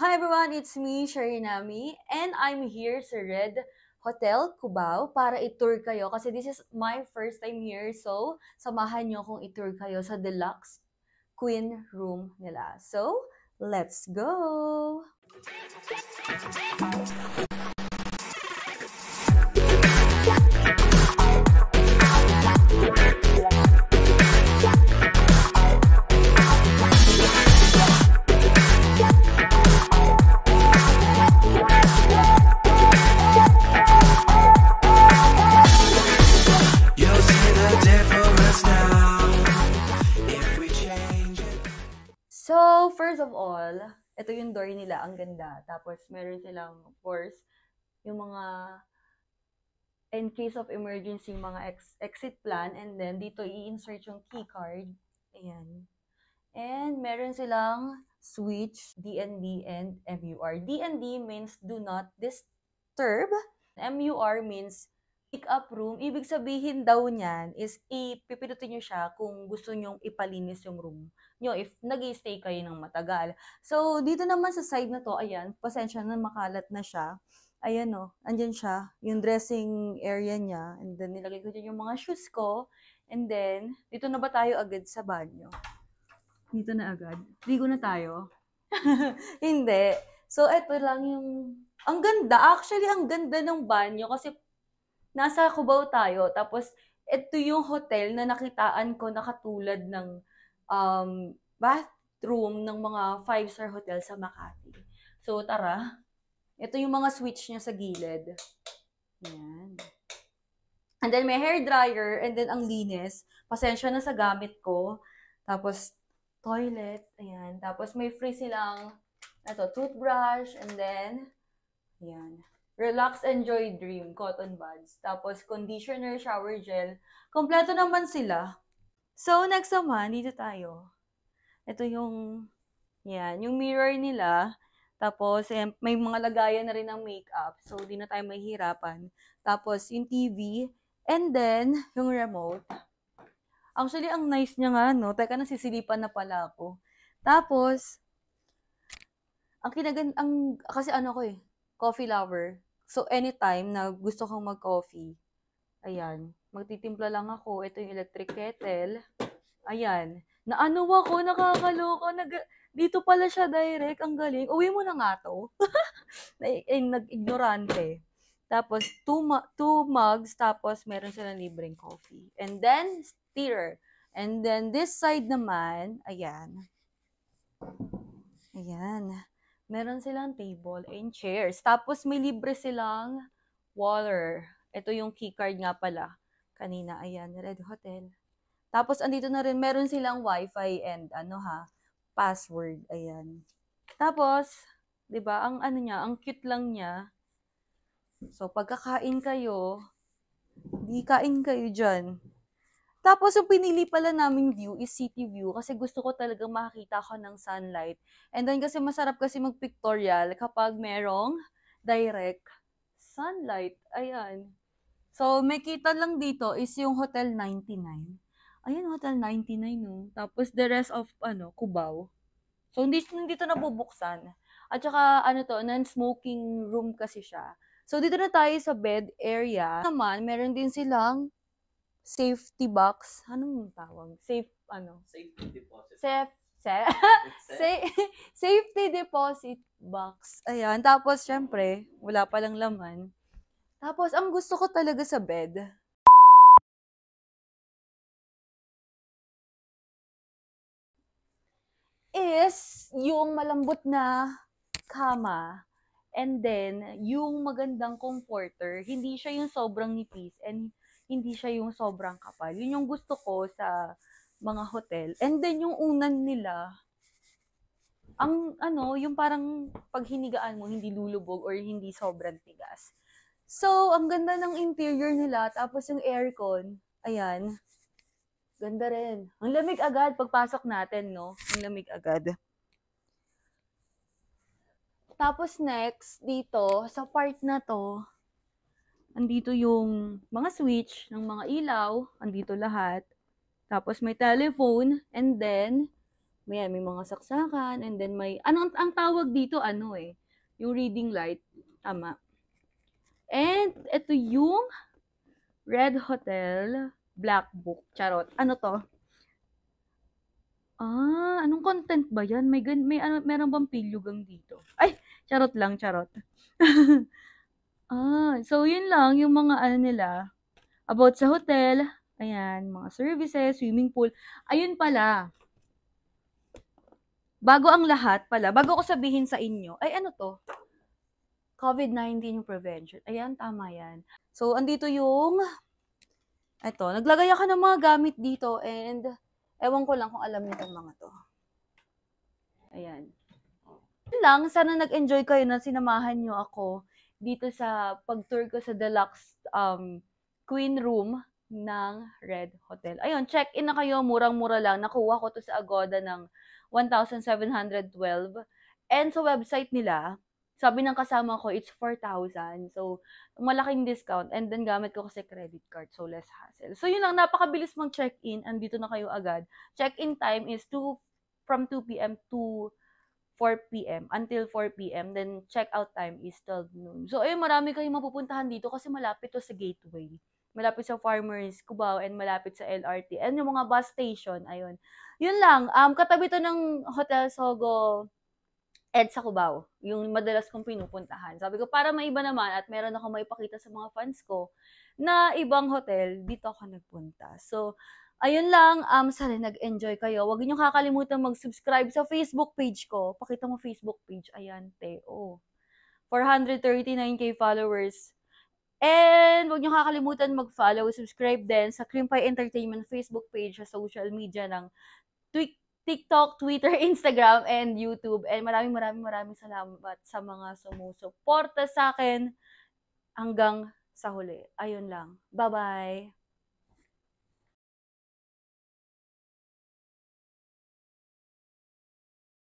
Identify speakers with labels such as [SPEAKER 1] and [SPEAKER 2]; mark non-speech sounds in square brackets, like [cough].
[SPEAKER 1] Hi everyone, it's me, Sharinami, and I'm here sa Red Hotel Cubao para i-tour kayo kasi this is my first time here. So, samahan nyo akong i-tour kayo sa deluxe queen room nila. So, let's go! So, first of all, ito yung door nila, ang ganda. Tapos, meron silang, of course, yung mga in case of emergency, mga ex- exit plan. And then, dito i-insert yung key card. Ayan. And meron silang switch, DND, and MUR. DND means do not disturb. MUR means pick up room. Ibig sabihin daw niyan is ipipindutin nyo siya kung gusto nyong ipalinis yung room nyo if nag stay kayo ng matagal. So, dito naman sa side na to, ayan, pasensya na makalat na siya. Ayan o, andyan siya, yung dressing area niya. And then, nilagay ko dyan yung mga shoes ko. And then, dito na ba tayo agad sa banyo? Dito na agad. Ligo na tayo. [laughs] Hindi. So, eto lang yung... Ang ganda. Actually, ang ganda ng banyo kasi nasa Cubao tayo. Tapos, ito yung hotel na nakitaan ko na katulad ng um, bathroom ng mga five-star hotel sa Makati. So, tara. Ito yung mga switch niya sa gilid. Yan. And then, may hair dryer. And then, ang linis. Pasensya na sa gamit ko. Tapos, toilet. Ayan. Tapos, may free silang ito, toothbrush. And then, ayan. Relax, enjoy, dream. Cotton buds. Tapos, conditioner, shower gel. Kompleto naman sila. So, next naman, dito tayo. Ito yung, yan, yung mirror nila. Tapos, eh, may mga lagayan na rin ng makeup. So, di na tayo mahihirapan. Tapos, yung TV. And then, yung remote. Actually, ang nice niya nga, no? Teka, nasisilipan na pala ako. Tapos, ang kinagan, ang, kasi ano ko eh, coffee lover. So, anytime na gusto kong mag-coffee, ayan, magtitimpla lang ako. Ito yung electric kettle. Ayan. Naano ako, nakakaloko. Nag, dito pala siya direct. Ang galing. Uwi mo na nga to. [laughs] na, nag-ignorante. Tapos, two, mu- two mugs. Tapos, meron silang libreng coffee. And then, stirrer. And then, this side naman, ayan. Ayan. Meron silang table and chairs. Tapos, may libre silang water. Ito yung keycard nga pala. Kanina, ayan, Red Hotel. Tapos, andito na rin, meron silang wifi and ano ha, password. Ayan. Tapos, di ba, ang ano niya, ang cute lang niya. So, pagkakain kayo, di kain kayo dyan. Tapos, yung pinili pala naming view is city view kasi gusto ko talaga makakita ko ng sunlight. And then, kasi masarap kasi mag-pictorial kapag merong direct sunlight. Ayan. So, may kita lang dito is yung Hotel 99. Ayan, Hotel 99, no? Tapos, the rest of, ano, Cubao. So, hindi, hindi to nabubuksan. At saka, ano to, non-smoking room kasi siya. So, dito na tayo sa bed area. Naman, meron din silang safety box. Anong tawag? Safe, ano?
[SPEAKER 2] Safety deposit.
[SPEAKER 1] Safe, safe, [laughs] Sa- safety deposit box. Ayan. Tapos, syempre, wala palang laman. Tapos, ang gusto ko talaga sa bed, is yung malambot na kama and then yung magandang comforter, hindi siya yung sobrang nipis and hindi siya yung sobrang kapal. Yun yung gusto ko sa mga hotel. And then yung unan nila, ang ano, yung parang pag hinigaan mo, hindi lulubog or hindi sobrang tigas. So, ang ganda ng interior nila, tapos yung aircon, ayan, ganda rin. Ang lamig agad pagpasok natin, no? Ang lamig agad. Tapos next, dito, sa part na to, andito yung mga switch ng mga ilaw, andito lahat. Tapos may telephone, and then, may, may mga saksakan, and then may, ano, ang, ang tawag dito, ano eh, yung reading light, tama. And, ito yung Red Hotel Black Book. Charot. Ano to? Ah, anong content ba yan? May, may ano, meron bang pilyugang dito? Ay, charot lang, charot. [laughs] ah, so yun lang, yung mga ano nila, about sa hotel, ayan, mga services, swimming pool. Ayun pala, bago ang lahat pala, bago ko sabihin sa inyo, ay ano to? COVID-19 yung prevention. Ayan, tama yan. So, andito yung, eto, naglagay ako ng mga gamit dito and ewan ko lang kung alam niyo itong mga to. Ayan. Yun lang, sana nag-enjoy kayo na sinamahan niyo ako dito sa pag-tour ko sa deluxe um, queen room ng Red Hotel. Ayun, check-in na kayo, murang-mura lang. Nakuha ko to sa Agoda ng 1,712. And sa website nila, sabi ng kasama ko, it's 4,000. So, malaking discount. And then, gamit ko kasi credit card. So, less hassle. So, yun lang. Napakabilis mag-check-in. Andito na kayo agad. Check-in time is 2, from 2 p.m. to 4 p.m. until 4 p.m. Then, check-out time is 12 noon. So, ayun, marami kayong mapupuntahan dito kasi malapit to sa gateway. Malapit sa Farmers, Cubao, and malapit sa LRT. And yung mga bus station, ayun. Yun lang. Um, katabi to ng Hotel Sogo Ed sa Cubao, yung madalas kong pinupuntahan. Sabi ko, para maiba naman at meron ako maipakita sa mga fans ko na ibang hotel, dito ako nagpunta. So, ayun lang, um, sana nag-enjoy kayo. Huwag niyo kakalimutan mag-subscribe sa Facebook page ko. Pakita mo Facebook page. Ayan, Teo. 439k followers. And huwag niyo kakalimutan mag-follow, subscribe din sa Cream Pie Entertainment Facebook page sa social media ng TikTok, Twitter, [laughs] Instagram, and YouTube. And maraming maraming maraming salamat sa mga sumusuporta sa akin hanggang sa huli. Ayun lang. Bye-bye!